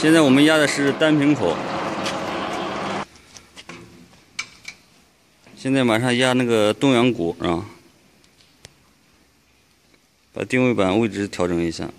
现在我们压的是单瓶口，现在马上压那个东阳骨啊，把定位板位置调整一下。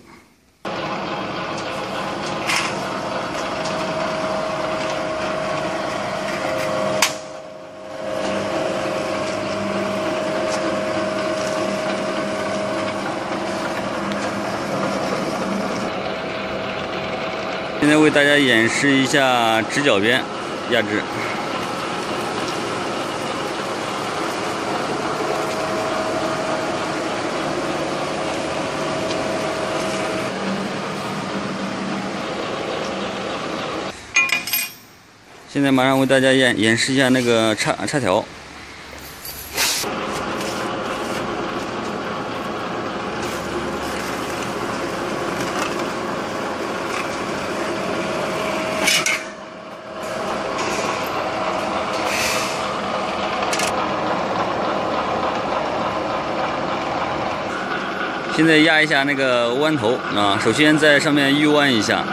现在为大家演示一下直角边压制。现在马上为大家演演示一下那个插插条。现在压一下那个弯头啊，首先在上面预弯一下。